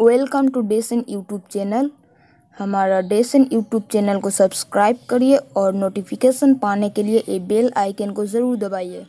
Welcome to डेसन YouTube channel. हमारा डेसन यूट्यूब चैनल को सब्सक्राइब करिए और नोटिफिकेशन पाने के लिए ये बेल आइकन को ज़रूर दबाइए।